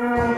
Bye.